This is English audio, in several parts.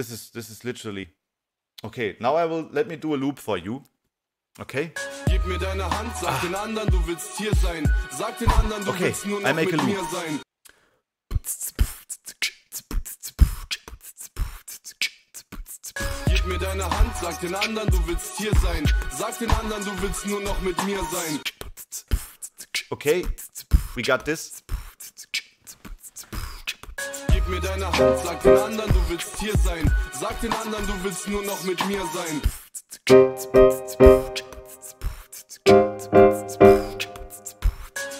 This is this is literally. Okay, now I will let me do a loop for you. Okay. Gib mir deine Hand, sag ah. den anderen, du willst hier sein. Sag den anderen, du okay, willst nur noch mit mir sein. Gib mir deine Hand, sag den anderen, du willst hier sein. Sag den anderen, du willst nur noch mit mir sein. Okay, we got this. Gib mir deine Hand, sag den anderen, du willst hier sein. Sag den anderen, du willst nur noch mit mir sein.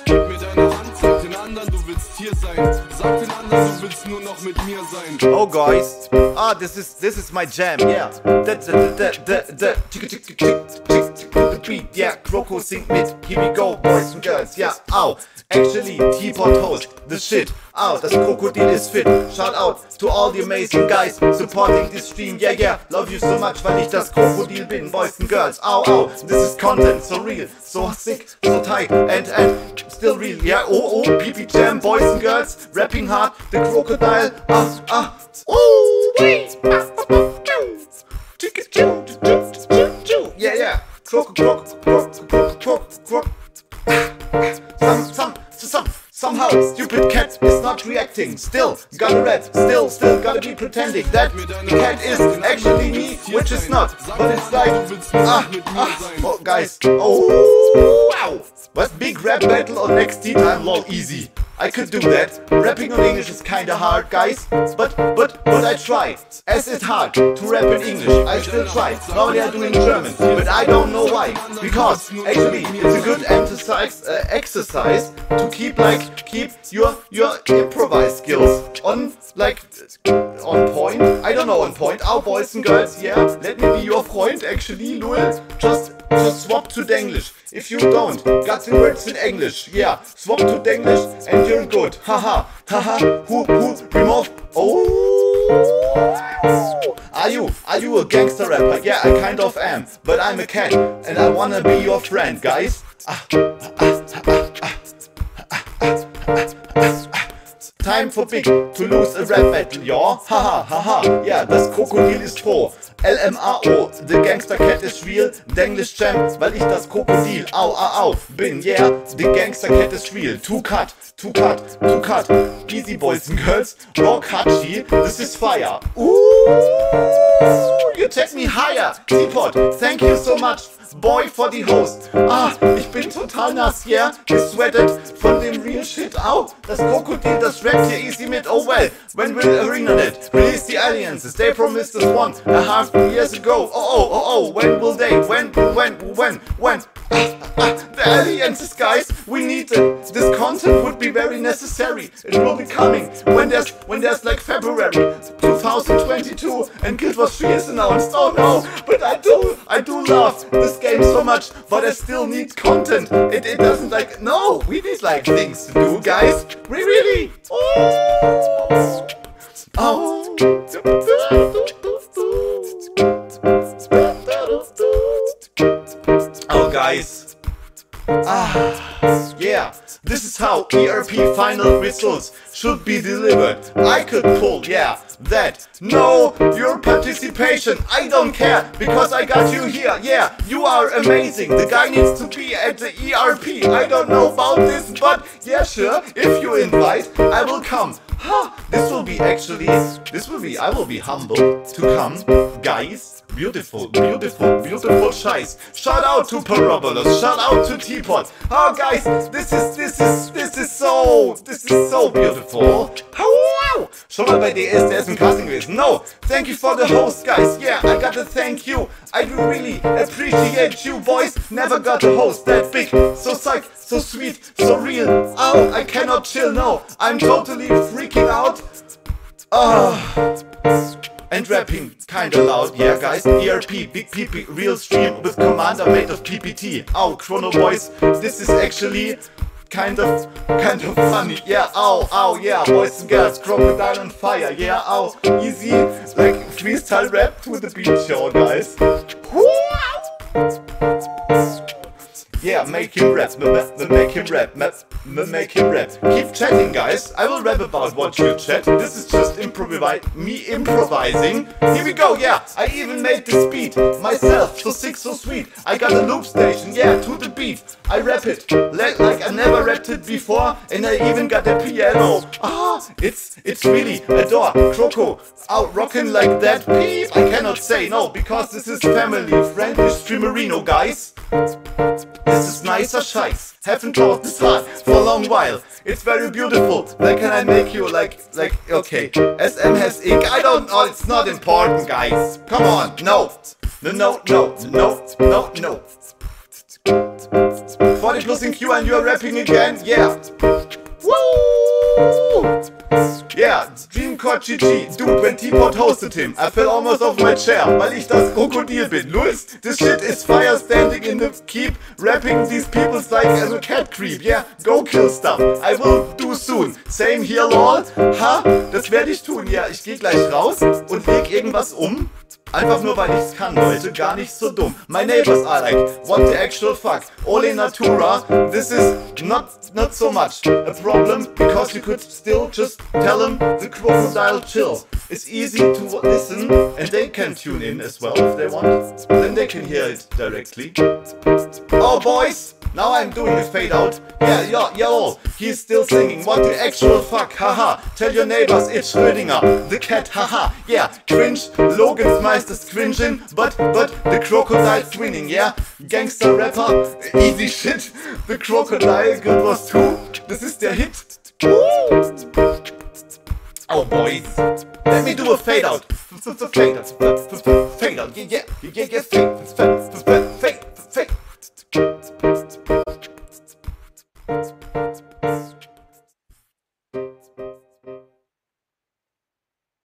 Gib mir deine Hand, sag den anderen, du willst hier sein. Sag den anderen, du willst nur noch mit mir sein. Oh guys, ah, this is this is my jam, yeah. Beat, yeah. Croco singt mit, here we go, boys and girls, yeah. Ow, actually, Teapot host the shit. Ow, das Krokodil is fit. Shout out to all the amazing guys supporting this stream. Yeah, yeah, love you so much, weil ich das Krokodil bin, boys and girls. Ow, ow, this is content, so real, so sick, so tight, and, and still real. Yeah, oh, oh, PP Jam, boys and girls, rapping hard, the crocodile. Ah, ah, oh, wait. Reacting. Still, gotta rap. Still, still gotta be pretending that the cat is actually me, which is not. But it's like, ah, ah, oh, guys. Oh, wow. But big rap battle on next tea time, lol, easy. I could do that. Rapping on English is kinda hard, guys. But, but, but I try. As it's hard to rap in English, I still try. Normally I do in German, but I don't know why. Because, actually, it's a good exercise, uh, exercise to keep, like, keep your, your improvise skills on, like, on point. I don't know on point. Our boys and girls, yeah. Let me be your friend, actually, Lul. Just just swap to Denglish. If you don't, got the words in English. Yeah, swap to Denglish and you're good. Haha, haha, who, who, remove. Oh! Are you, are you a gangster rapper? Yeah, I kind of am. But I'm a cat and I wanna be your friend, guys. Time for Big to lose a rap battle, ja? Haha, haha, ja, das Krokodil ist froh. LMAO, the Gangster Cat is real. Denglish Champ, weil ich das Krokodil, au, au, au, bin, yeah. The Gangster Cat is real. Two cut, two cut, two cut. Easy boys and girls, rock Hachi, this is fire. Ooh, you take me higher. Teapot, thank you so much. Boy for the host. Ah, ich bin total nass, yeah. Gesweatet von dem real shit. Au, das Krokodil, das rappt hier easy mit. Oh well, when will ArenaNet release the alliances? They promised us one a half years ago. Oh, oh, oh, oh, oh, when will they? When, when, when, when? the alliances, guys, we need it. This content would be very necessary. It will be coming when there's when there's like February 2022 and Guild Wars 3 is announced. Oh no, but I do I do love this game so much, but I still need content. It, it doesn't like no, we need like things to do, guys. We really Oh, oh. oh. This is how ERP final results should be delivered. I could pull, yeah, that. No, your participation, I don't care, because I got you here. Yeah, you are amazing. The guy needs to be at the ERP. I don't know about this, but yeah, sure. If you invite, I will come. This will be actually, this will be, I will be humble to come, guys. Beautiful, beautiful, beautiful Scheiß. Shout out to Parabolos, shout out to Teapot. Oh guys, this is, this is, this is so, this is so beautiful. Wow! Schon mal bei DSDS im Casting gewesen. No, thank you for the host guys. Yeah, I gotta thank you. I do really appreciate you boys. Never got a host that big, so psych, so sweet, so real. Oh, I cannot chill, no. I'm totally freaking out. Ah. And rapping kinda loud, yeah guys, ERP, big PP, real stream with commander made of PPT. Oh, Chrono Boys, this is actually kind of, kind of funny. Yeah, ow, ow, yeah, boys and girls, crocodile on fire. Yeah, ow, easy, like freestyle rap to the beat show, guys. Yeah, make him rap, make him rap, make him rap. Keep chatting, guys. I will rap about what you chat. This is just improvi- me improvising. Here we go, yeah. I even made this beat myself, so sick, so sweet. I got a loop station, yeah, to the beat. I rap it like, I never rapped it before, and I even got a piano. Ah, it's it's really a door. Croco out rocking like that. Beep. I cannot say no because this is family friendly streamerino, guys. This is nicer scheiß. Haven't thought this hard for a long while. It's very beautiful. Then can I make you like like okay? SM has ink. I don't know. It's not important, guys. Come on. No. No. No. No. No. No. No. 40 plus in Q and you're rapping again? Yeah. Woo! Yeah, Dreamcore GG. Dude, when T-Pod hosted him, I fell almost off my chair, weil ich das Krokodil bin. Louis, this shit is fire standing in the keep, rapping these people's like as a cat creep. Yeah, go kill stuff. I will do soon. Same here, lol. Ha, das werde ich tun. Ja, ich gehe gleich raus und leg irgendwas um. Einfach nur weil ich's kann, Leute, gar nicht so dumm. My neighbors are like, what the actual fuck? Ole Natura, this is not not so much a problem because you could still just tell them the crocodile chill. It's easy to listen and they can tune in as well if they want. Then they can hear it directly. Oh boys, now I'm doing a fade out. Yeah, yeah, yeah, he's still singing. What the actual fuck, haha. Tell your neighbors it's Schrödinger, the cat, haha. Yeah, cringe, Logan's Meister's cringing, but, but the crocodile's winning, yeah? Gangster rapper, easy shit. The crocodile good was too. This is their hit. Oh boys, let me do a fade out. Fade out, fade out, yeah, yeah, yeah, yeah, fade,